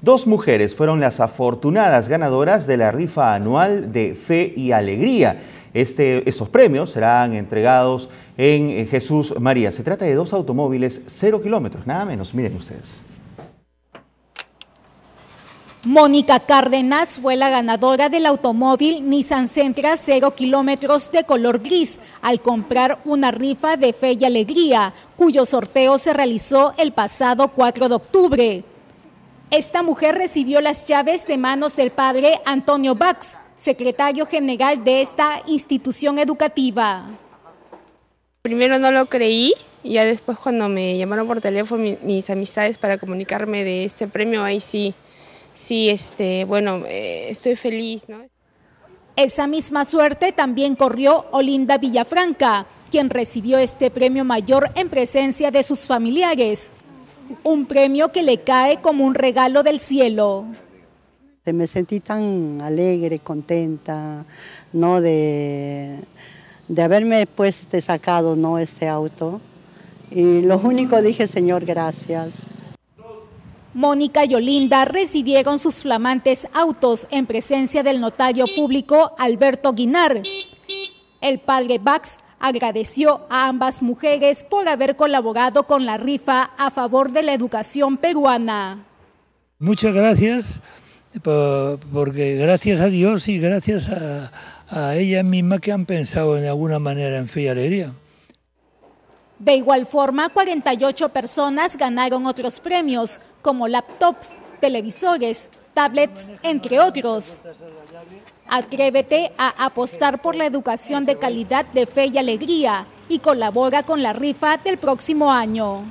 Dos mujeres fueron las afortunadas ganadoras de la rifa anual de Fe y Alegría. Estos premios serán entregados en Jesús María. Se trata de dos automóviles cero kilómetros, nada menos. Miren ustedes. Mónica Cárdenas fue la ganadora del automóvil Nissan Sentra 0 kilómetros de color gris al comprar una rifa de fe y alegría, cuyo sorteo se realizó el pasado 4 de octubre. Esta mujer recibió las llaves de manos del padre Antonio Bax, secretario general de esta institución educativa. Primero no lo creí y ya después cuando me llamaron por teléfono mis amistades para comunicarme de este premio, ahí sí sí, este, bueno, eh, estoy feliz. ¿no? Esa misma suerte también corrió Olinda Villafranca, quien recibió este premio mayor en presencia de sus familiares. Un premio que le cae como un regalo del cielo. Me sentí tan alegre, contenta, ¿no? De, de haberme pues este, sacado, ¿no? Este auto. Y lo único dije, Señor, gracias. Mónica y Olinda recibieron sus flamantes autos en presencia del notario público Alberto Guinar. El padre Bax agradeció a ambas mujeres por haber colaborado con la rifa a favor de la educación peruana. Muchas gracias, porque gracias a Dios y gracias a, a ellas mismas que han pensado en alguna manera en fe y alegría. De igual forma, 48 personas ganaron otros premios, como laptops, televisores, tablets, entre otros. Atrévete a apostar por la educación de calidad de fe y alegría y colabora con la rifa del próximo año.